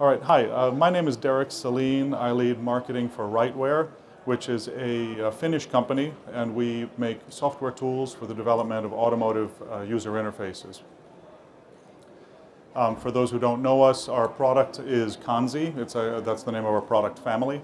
All right, hi. Uh, my name is Derek Sellin. I lead marketing for Rightware, which is a, a, Finnish company, and we make software tools for the development of automotive uh, user interfaces. Um, for those who don't know us, our product is Kanzi. It's a, that's the name of our product family.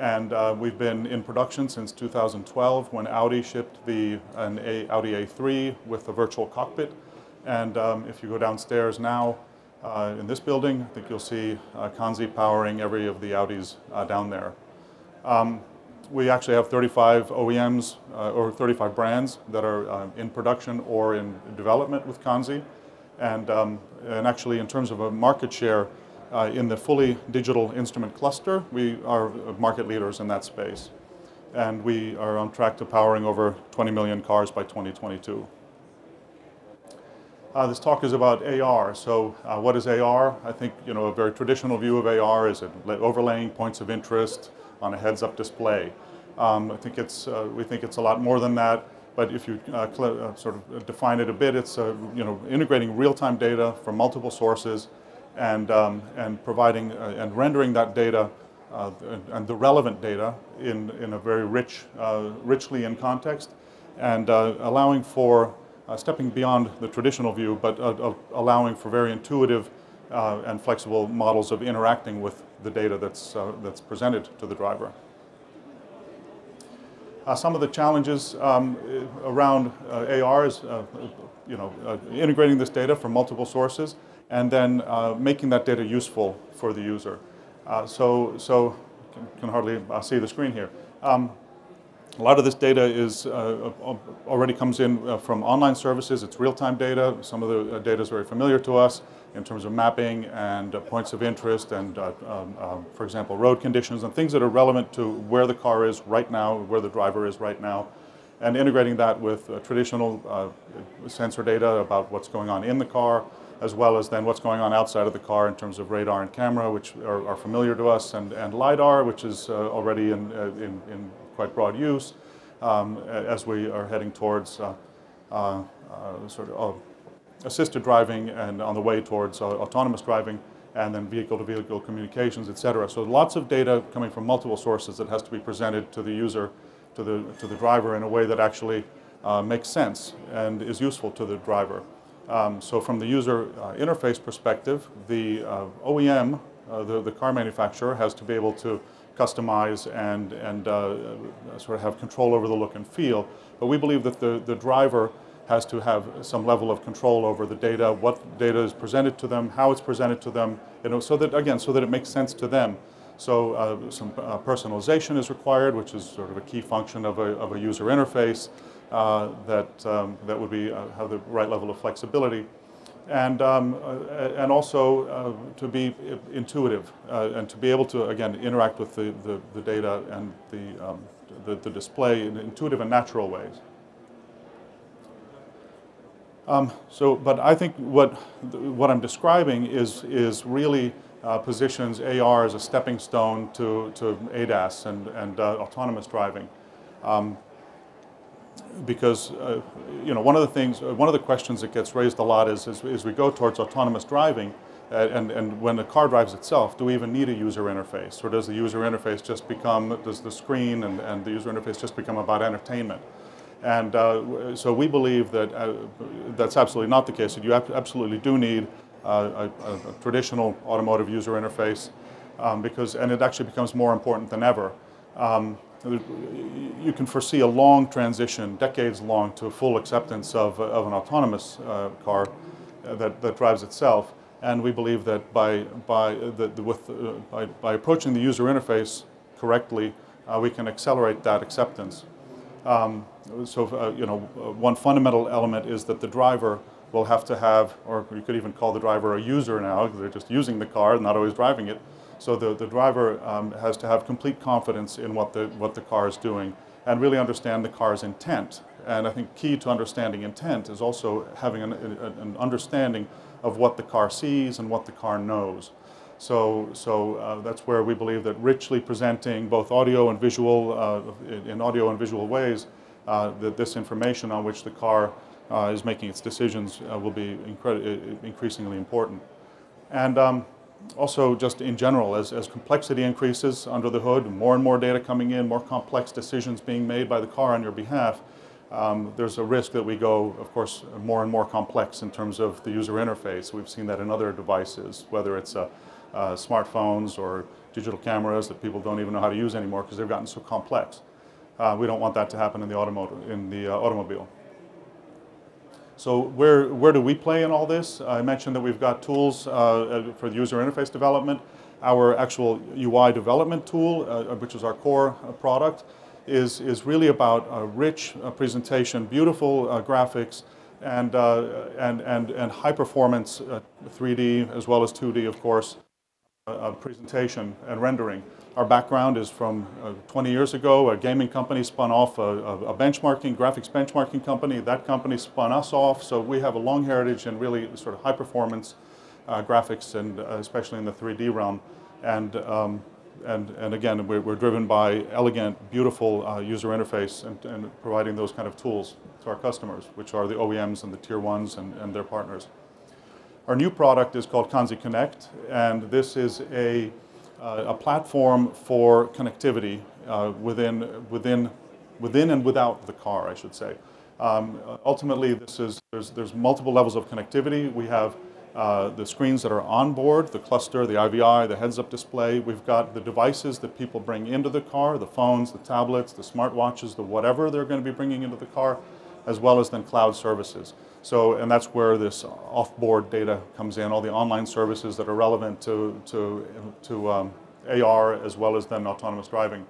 And uh, we've been in production since 2012 when Audi shipped the an a, Audi A3 with the virtual cockpit. And um, if you go downstairs now uh, in this building, I think you'll see uh, Kanzi powering every of the Audis uh, down there. Um, we actually have 35 OEMs uh, or 35 brands that are uh, in production or in development with Kanzi. And, um, and actually in terms of a market share, uh, in the fully digital instrument cluster, we are market leaders in that space. And we are on track to powering over 20 million cars by 2022. Uh, this talk is about AR. So uh, what is AR? I think you know a very traditional view of AR is overlaying points of interest on a heads-up display. Um, I think it's, uh, we think it's a lot more than that. But if you uh, uh, sort of define it a bit, it's uh, you know integrating real-time data from multiple sources and, um, and providing and rendering that data and the relevant data in, in a very rich, richly in context and allowing for stepping beyond the traditional view but uh, allowing for very intuitive and flexible models of interacting with the data that's, that's presented to the driver. Uh, some of the challenges um, around uh, AR is, uh, you know, integrating this data from multiple sources and then uh, making that data useful for the user. Uh, so, so can, can hardly uh, see the screen here. Um, a lot of this data is uh, uh, already comes in uh, from online services. It's real-time data. Some of the data is very familiar to us in terms of mapping and points of interest and, um, um, for example, road conditions and things that are relevant to where the car is right now, where the driver is right now and integrating that with uh, traditional uh, sensor data about what's going on in the car, as well as then what's going on outside of the car in terms of radar and camera, which are, are familiar to us, and, and LiDAR, which is uh, already in, uh, in, in, quite broad use um, as we are heading towards uh, uh, sort of assisted driving and on the way towards autonomous driving and then vehicle-to-vehicle -vehicle communications, et cetera. So lots of data coming from multiple sources that has to be presented to the user, to the, to the driver in a way that actually uh, makes sense and is useful to the driver. Um, so from the user uh, interface perspective, the uh, OEM, uh, the, the car manufacturer, has to be able to customize and, and uh, sort of have control over the look and feel. But we believe that the, the driver has to have some level of control over the data, what data is presented to them, how it's presented to them, you know, so that, again, so that it makes sense to them. So uh, some uh, personalization is required, which is sort of a key function of a, of a user interface uh, that, um, that would be, uh, have the right level of flexibility. And, um, uh, and also uh, to be intuitive and to be able to, again, interact with the, the, the data and the, um, the, the, display in intuitive and natural ways. Um, so, but I think what, what I'm describing is, is really uh, positions AR as a stepping stone to, to ADAS and, and uh, autonomous driving. Um, because uh, you know one of the things, uh, one of the questions that gets raised a lot is as, we go towards autonomous driving, uh, and, and when the car drives itself, do we even need a user interface, or does the user interface just become, does the screen and, and the user interface just become about entertainment? And uh, so we believe that uh, that's absolutely not the case. That you absolutely do need uh, a, a, traditional automotive user interface, um, because and it actually becomes more important than ever. Um, you can foresee a long transition, decades long, to full acceptance of, of an autonomous uh, car that, that drives itself. And we believe that by, by, the, the, with, uh, by, by, approaching the user interface correctly, uh, we can accelerate that acceptance. Um, so, uh, you know, one fundamental element is that the driver will have to have, or you could even call the driver a user now, they're just using the car, not always driving it, so the, the driver um, has to have complete confidence in what the, what the car is doing and really understand the car's intent. And I think key to understanding intent is also having an, an understanding of what the car sees and what the car knows. So, so uh, that's where we believe that richly presenting both audio and visual, uh, in audio and visual ways, uh, that this information on which the car uh, is making its decisions uh, will be increasingly important. And um, also, just in general, as, as complexity increases under the hood, more and more data coming in, more complex decisions being made by the car on your behalf, um, there's a risk that we go, of course, more and more complex in terms of the user interface. We've seen that in other devices, whether it's uh, uh, smartphones or digital cameras that people don't even know how to use anymore because they've gotten so complex. Uh, we don't want that to happen in the, in the uh, automobile. So where, where do we play in all this? I mentioned that we've got tools uh, for the user interface development. Our actual UI development tool, uh, which is our core uh, product, is, is really about a rich uh, presentation, beautiful uh, graphics, and, uh, and, and, and high performance 3D as well as 2D, of course, presentation and rendering. Our background is from uh, 20 years ago. A gaming company spun off a, a, benchmarking, graphics benchmarking company. That company spun us off. So we have a long heritage in really sort of high performance uh, graphics and uh, especially in the 3D realm. And, um, and, and again, we're, we're, driven by elegant, beautiful uh, user interface and, and providing those kind of tools to our customers, which are the OEMs and the tier ones and, and their partners. Our new product is called Kanzi Connect, and this is a uh, a platform for connectivity uh, within, within, within and without the car, I should say. Um, ultimately, this is, there's, there's multiple levels of connectivity. We have uh, the screens that are on board, the cluster, the IVI, the heads-up display. We've got the devices that people bring into the car, the phones, the tablets, the smartwatches, the whatever they're going to be bringing into the car, as well as then cloud services. So, and that's where this off-board data comes in, all the online services that are relevant to, to, to um, AR as well as then autonomous driving.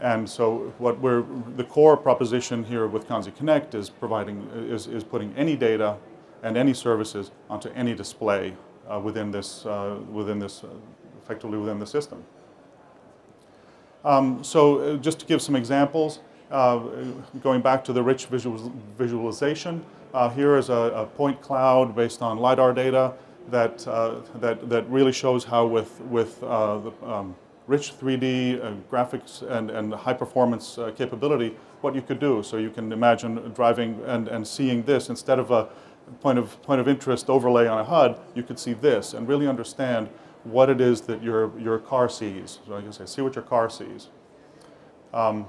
And so what we're, the core proposition here with Kanzi Connect is providing, is, is putting any data and any services onto any display uh, within this, uh, within this, uh, effectively within the system. Um, so uh, just to give some examples, uh, going back to the rich visual, visualization, uh, here is a, a, point cloud based on LiDAR data that, uh, that, that really shows how with, with uh, the, um, rich 3D uh, graphics and, and high performance capability, what you could do. So you can imagine driving and, and seeing this instead of a point of, point of interest overlay on a HUD, you could see this and really understand what it is that your, your car sees. So I can say, see what your car sees. Um,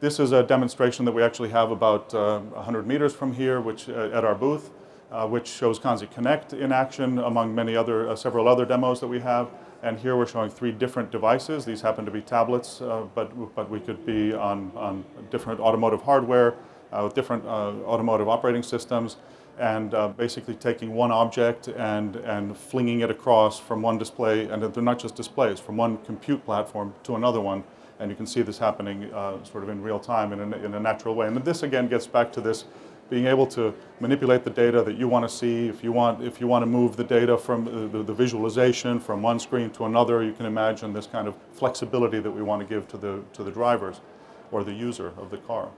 this is a demonstration that we actually have about uh, 100 meters from here, which uh, at our booth, uh, which shows Kanzi Connect in action among many other, uh, several other demos that we have. And here we're showing three different devices. These happen to be tablets, uh, but, but we could be on, on different automotive hardware, uh, with different automotive operating systems, and basically taking one object and, and flinging it across from one display, and they're not just displays, from one compute platform to another one and you can see this happening uh, sort of in real time in a, in a natural way. And this again gets back to this being able to manipulate the data that you want to see. If you want, if you want to move the data from the, the, visualization from one screen to another, you can imagine this kind of flexibility that we want to give to the, to the drivers or the user of the car.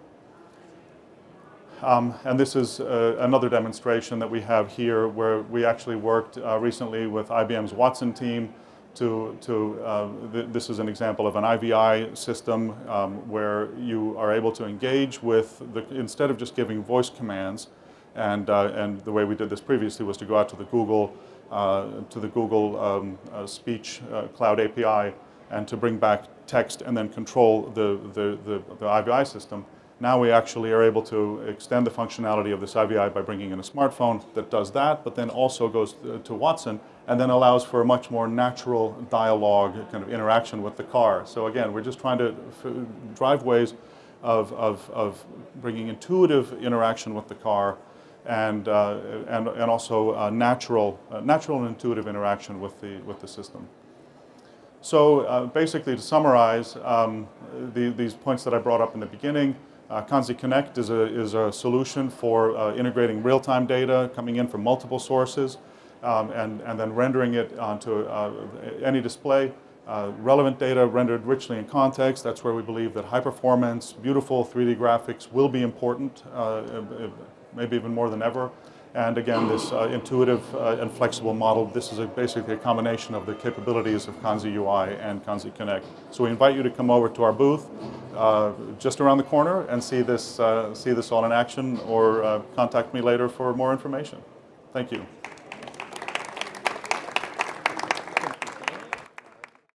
Um, and this is uh, another demonstration that we have here where we actually worked uh, recently with IBM's Watson team to, to uh, th this is an example of an IVI system um, where you are able to engage with, the, instead of just giving voice commands, and, uh, and the way we did this previously was to go out to the Google, uh, to the Google um, uh, Speech uh, Cloud API and to bring back text and then control the, the, the, the IVI system. Now we actually are able to extend the functionality of this IVI by bringing in a smartphone that does that, but then also goes to Watson and then allows for a much more natural dialogue kind of interaction with the car. So again, we're just trying to drive ways of, of, of bringing intuitive interaction with the car and, uh, and, and also uh, natural, uh, natural and intuitive interaction with the, with the system. So uh, basically to summarize um, the, these points that I brought up in the beginning, uh, Kanzi Connect is a, is a solution for uh, integrating real-time data coming in from multiple sources um, and, and then rendering it onto uh, any display. Uh, relevant data rendered richly in context. That's where we believe that high performance, beautiful 3D graphics will be important, uh, maybe even more than ever. And again, this uh, intuitive uh, and flexible model, this is a, basically a combination of the capabilities of Kanzi UI and Kanzi Connect. So we invite you to come over to our booth uh, just around the corner and see this, see this all in action or contact me later for more information. Thank you.